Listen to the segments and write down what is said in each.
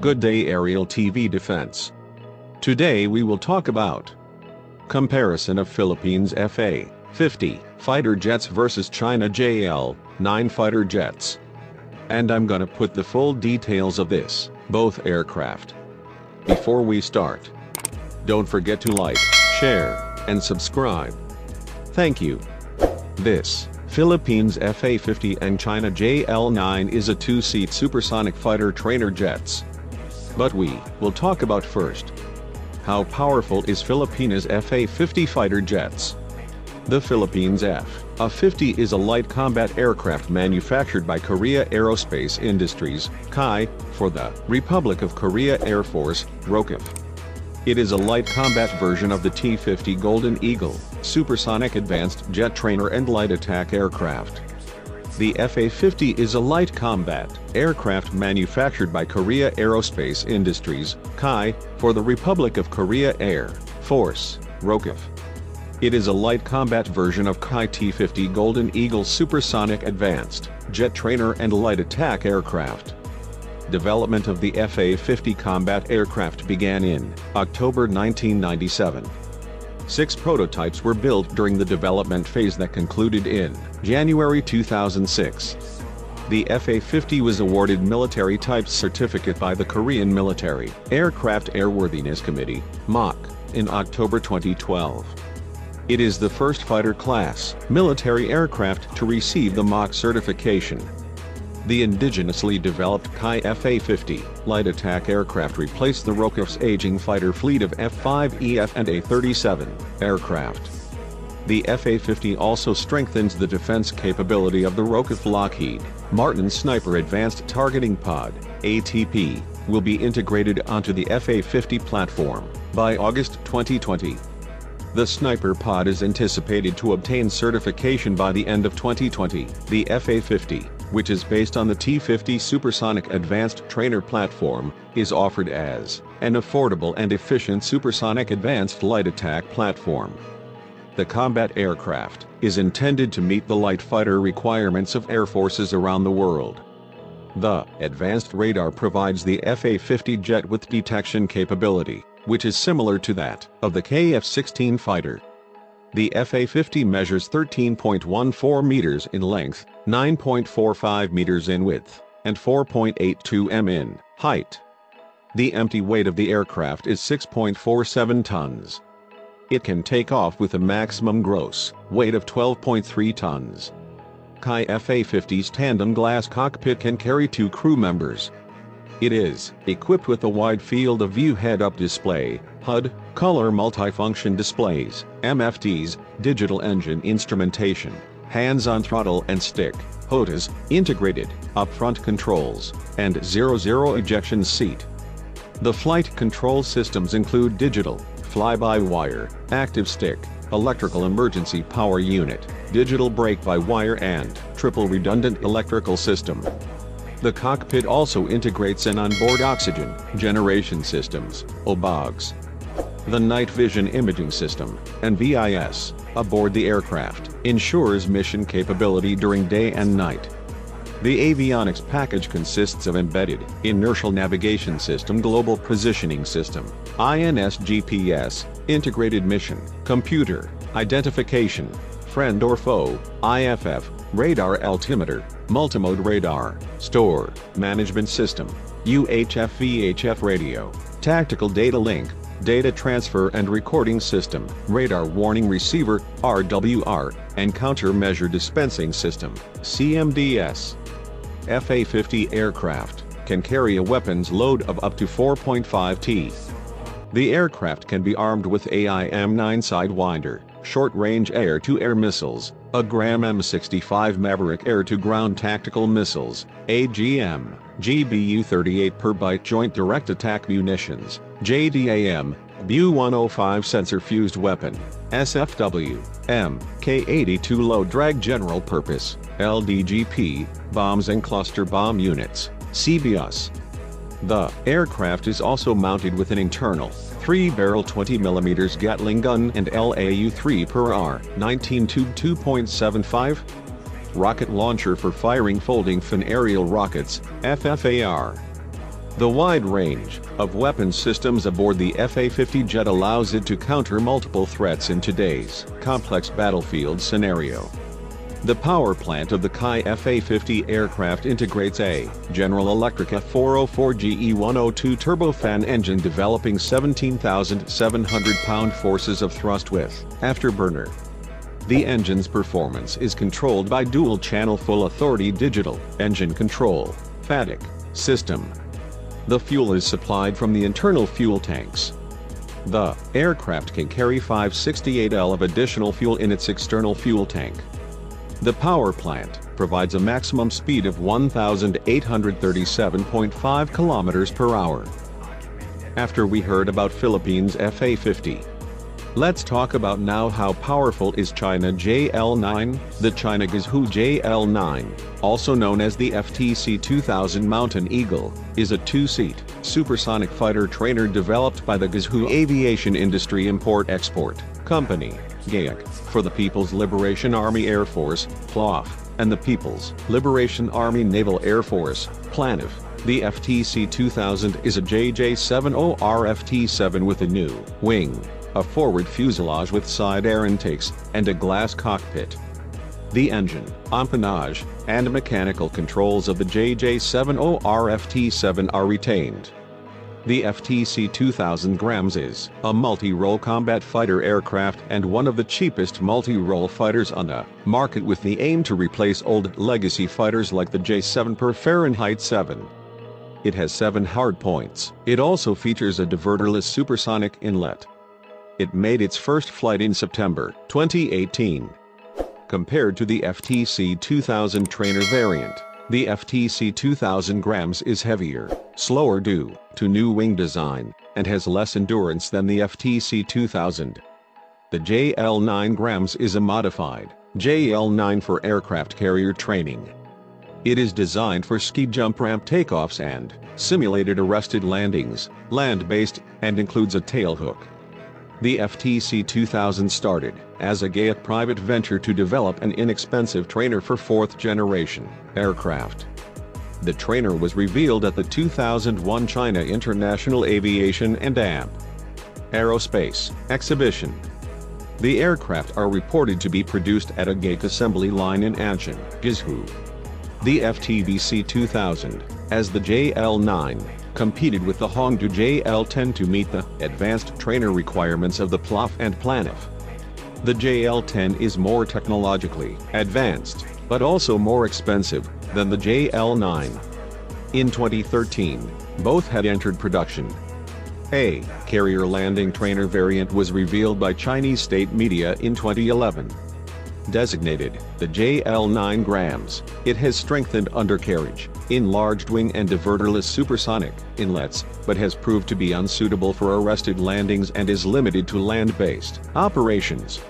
Good day Aerial TV Defense. Today we will talk about Comparison of Philippines FA-50 fighter jets versus China JL-9 fighter jets. And I'm gonna put the full details of this, both aircraft. Before we start, don't forget to like, share, and subscribe. Thank you. This Philippines FA-50 and China JL-9 is a two-seat supersonic fighter trainer jets. But we will talk about first. How powerful is Philippines FA-50 fighter jets? The Philippines F-A-50 is a light combat aircraft manufactured by Korea Aerospace Industries, KAI, for the Republic of Korea Air Force, ROKF. It is a light combat version of the T-50 Golden Eagle, supersonic advanced jet trainer and light attack aircraft. The FA-50 is a light combat aircraft manufactured by Korea Aerospace Industries, KAI, for the Republic of Korea Air Force, ROKF. It is a light combat version of KAI T-50 Golden Eagle supersonic advanced jet trainer and light attack aircraft. Development of the FA-50 combat aircraft began in October 1997. Six prototypes were built during the development phase that concluded in January 2006. The FA-50 was awarded Military Types Certificate by the Korean Military Aircraft Airworthiness Committee, MOC, in October 2012. It is the first fighter class military aircraft to receive the MOC certification. The indigenously developed KAI FA-50 light attack aircraft replaced the ROKF's aging fighter fleet of F-5EF and A-37 aircraft. The FA-50 also strengthens the defense capability of the ROKF Lockheed Martin Sniper Advanced Targeting Pod, ATP, will be integrated onto the FA-50 platform by August 2020. The Sniper Pod is anticipated to obtain certification by the end of 2020. The FA-50, which is based on the T-50 Supersonic Advanced Trainer platform, is offered as an affordable and efficient supersonic advanced light attack platform. The combat aircraft is intended to meet the light fighter requirements of air forces around the world. The advanced radar provides the FA-50 jet with detection capability, which is similar to that of the KF-16 fighter. The FA-50 measures 13.14 meters in length, 9.45 meters in width, and 4.82 m in height. The empty weight of the aircraft is 6.47 tons. It can take off with a maximum gross weight of 12.3 tons. KAI FA-50's tandem glass cockpit can carry two crew members. It is equipped with a wide field of view head-up display, HUD, color multifunction displays, MFDs, digital engine instrumentation, hands-on throttle and stick, HOTAS, integrated, upfront controls, and zero-zero ejection seat. The flight control systems include digital, fly-by-wire, active stick, electrical emergency power unit, digital brake-by-wire and triple redundant electrical system. The cockpit also integrates an onboard oxygen generation systems, OBOGs, the night vision imaging system, NVIS, aboard the aircraft, ensures mission capability during day and night. The avionics package consists of embedded, inertial navigation system global positioning system, INS GPS, integrated mission, computer, identification, friend or foe, IFF, radar altimeter, multimode radar, store, management system, UHF VHF radio, tactical data link, data transfer and recording system, radar warning receiver, RWR, and countermeasure dispensing system, CMDS. FA-50 aircraft can carry a weapons load of up to 4.5 t. The aircraft can be armed with AIM-9 Sidewinder, short-range air-to-air missiles, a Graham M65 Maverick air-to-ground tactical missiles, AGM, GBU-38 per byte joint direct attack munitions, JDAM, BU-105 sensor-fused weapon, SFW, MK-82 low-drag general purpose, LDGP, bombs and cluster bomb units, CBUS. The aircraft is also mounted with an internal, 3-barrel 20mm Gatling gun and LAU-3 per R 19 tube 2.75 rocket launcher for firing folding fin aerial rockets, FFAR. The wide range of weapons systems aboard the FA-50 jet allows it to counter multiple threats in today's complex battlefield scenario. The power plant of the KAI FA-50 aircraft integrates a General Electric F404GE102 turbofan engine developing 17,700 pound forces of thrust with afterburner. The engine's performance is controlled by dual-channel full authority digital engine control FADEC system. The fuel is supplied from the internal fuel tanks. The aircraft can carry 568 L of additional fuel in its external fuel tank. The power plant provides a maximum speed of 1,837.5 kilometers per hour. After we heard about Philippines FA-50, let's talk about now how powerful is China JL-9, the China Guizhou JL-9, also known as the FTC-2000 Mountain Eagle, is a two-seat, supersonic fighter trainer developed by the Guizhou Aviation Industry Import-Export Company. GAIC, for the People's Liberation Army Air Force, PLAF, and the People's Liberation Army Naval Air Force, PLANAF. The FTC-2000 is a JJ-70 RFT-7 with a new wing, a forward fuselage with side air intakes, and a glass cockpit. The engine, empennage, and mechanical controls of the JJ-70 RFT-7 are retained. The FTC 2000 grams is a multi-role combat fighter aircraft and one of the cheapest multi-role fighters on the market with the aim to replace old legacy fighters like the J-7 per Fahrenheit 7. It has seven hardpoints. It also features a diverterless supersonic inlet. It made its first flight in September 2018. Compared to the FTC 2000 trainer variant, the FTC 2000 grams is heavier, slower due to new wing design, and has less endurance than the FTC 2000. The JL9 grams is a modified JL9 for aircraft carrier training. It is designed for ski jump ramp takeoffs and simulated arrested landings, land-based, and includes a tailhook. The FTC 2000 started as a GAIC private venture to develop an inexpensive trainer for fourth-generation aircraft. The trainer was revealed at the 2001 China International Aviation and AMP Aerospace exhibition. The aircraft are reported to be produced at a GAIC assembly line in Anshun, Guizhou. The FTBC 2000, as the JL-9, competed with the Hongdu JL-10 to meet the advanced trainer requirements of the PLAF and PLANAF. The JL-10 is more technologically advanced, but also more expensive than the JL-9. In 2013, both had entered production. A carrier landing trainer variant was revealed by Chinese state media in 2011. Designated the JL-9 grams, it has strengthened undercarriage, enlarged wing and diverterless supersonic inlets, but has proved to be unsuitable for arrested landings and is limited to land-based operations.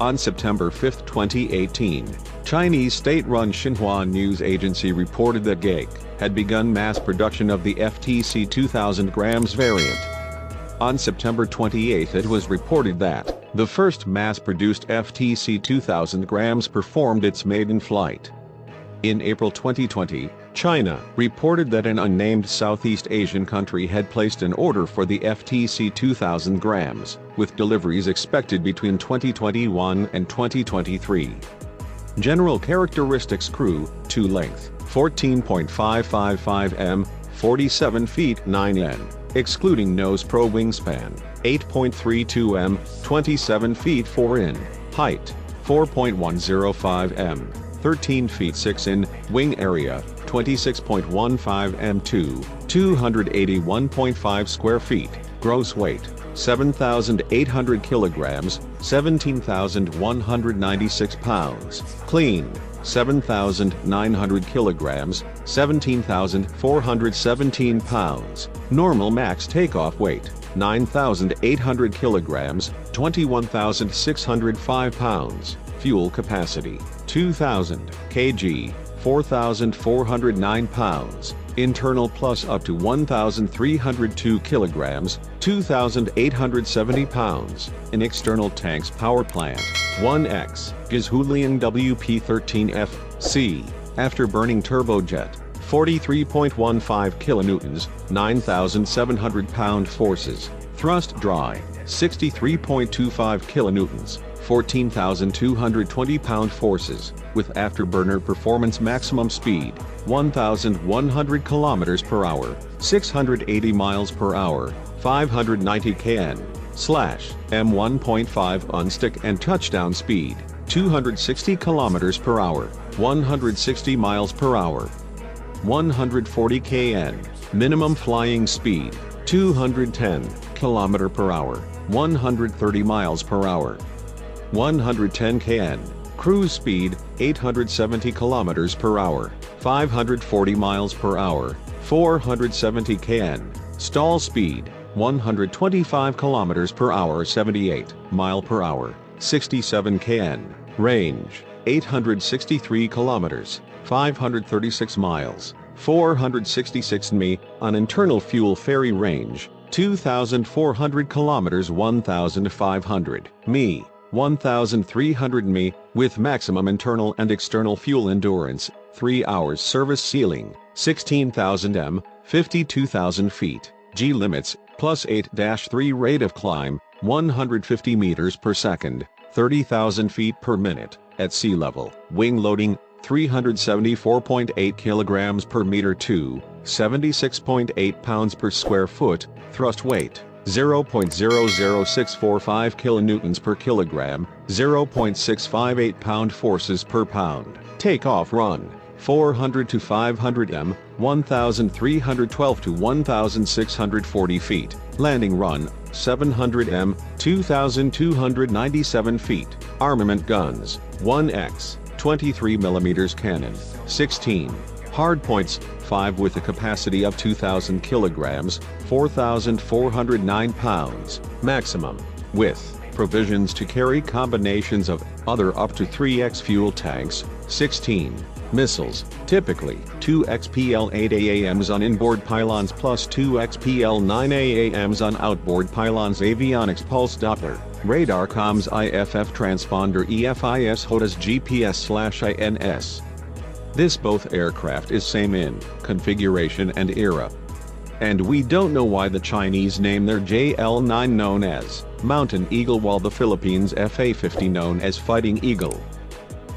On September 5, 2018, Chinese state-run Xinhua news agency reported that GAIC had begun mass production of the FTC 2000 grams variant. On September 28 it was reported that the first mass-produced FTC 2000 grams performed its maiden flight. In April 2020, China reported that an unnamed Southeast Asian country had placed an order for the FTC 2000 grams, with deliveries expected between 2021 and 2023. General characteristics crew, 2 length, 14.555 m, 47 feet 9 n, excluding nose pro wingspan, 8.32 m, 27 feet 4 in, height, 4.105 m, 13 feet 6 in, wing area, 26.15 m2, 281.5 square feet, gross weight, 7,800 kilograms, 17,196 pounds, clean, 7,900 kilograms, 17,417 pounds, normal max takeoff weight, 9,800 kilograms, 21,605 pounds, fuel capacity, 2,000 kg, 4,409 pounds, internal plus up to 1,302 kilograms, 2,870 pounds, in external tanks power plant, 1X, Gezhoulian WP-13F, C, after burning turbojet, 43.15 kilonewtons, 9,700 pound forces, thrust dry, 63.25 kilonewtons, 14,220 pound forces, with afterburner performance maximum speed, 1,100 kilometers per hour, 680 miles per hour, 590 kn, slash, M1.5 unstick and touchdown speed, 260 kilometers per hour, 160 miles per hour, 140 kn, minimum flying speed, 210 km per hour, 130 miles per hour, 110 kn, cruise speed, 870 kilometers per hour, 540 miles per hour, 470 kn, stall speed, 125 kilometers per hour 78 mile per hour, 67 kn, range, 863 kilometers, 536 miles, 466 mi, on internal fuel ferry range, 2,400 kilometers 1,500 mi, 1,300 mi, with maximum internal and external fuel endurance, 3 hours service ceiling, 16,000 m, 52,000 feet, G limits, plus 8-3 rate of climb, 150 meters per second, 30,000 feet per minute, at sea level, wing loading, 374.8 kilograms per meter 2, 76.8 pounds per square foot, thrust weight, 0.00645 kilonewtons per kilogram, 0.658 pound forces per pound. Takeoff run, 400 to 500 m, 1,312 to 1,640 feet. Landing run, 700 m, 2,297 feet. Armament guns, 1x, 23 mm cannon, 16. Hardpoints, 5 with a capacity of 2,000 kilograms, 4,409 pounds, maximum, with provisions to carry combinations of other up to 3x fuel tanks, 16. Missiles, typically 2 XPL-8 AAMs on inboard pylons plus 2 XPL-9 AAMs on outboard pylons avionics pulse Doppler, radar comms IFF transponder EFIS HOTAS GPS-INS. This both aircraft is same in configuration and era. And we don't know why the Chinese name their JL-9 known as Mountain Eagle while the Philippines FA-50 known as Fighting Eagle.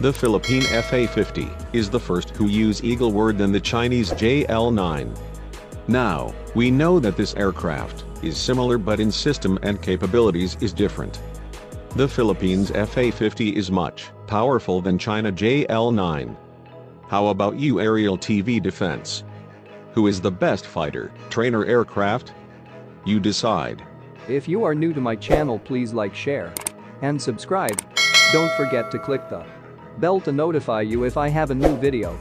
The Philippine FA-50 is the first who use Eagle word than the Chinese JL-9. Now, we know that this aircraft is similar but in system and capabilities is different. The Philippines FA-50 is much powerful than China JL-9. How about you aerial TV defense? Who is the best fighter, trainer aircraft? You decide. If you are new to my channel please like share and subscribe. Don't forget to click the bell to notify you if I have a new video.